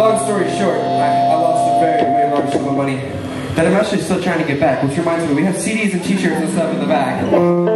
Long story short, I, I lost a very, very large sum of money that I'm actually still trying to get back, which reminds me, we have CDs and t-shirts and stuff in the back.